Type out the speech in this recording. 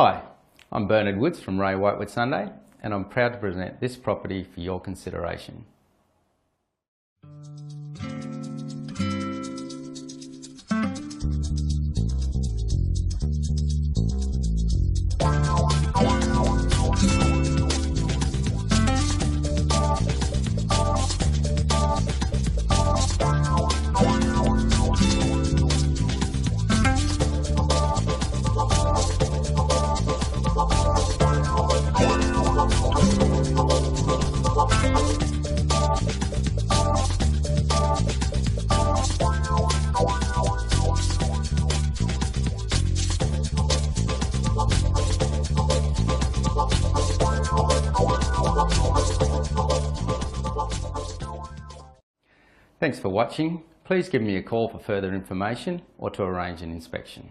Hi, I'm Bernard Woods from Ray White Whitsunday and I'm proud to present this property for your consideration. Thanks for watching. Please give me a call for further information or to arrange an inspection.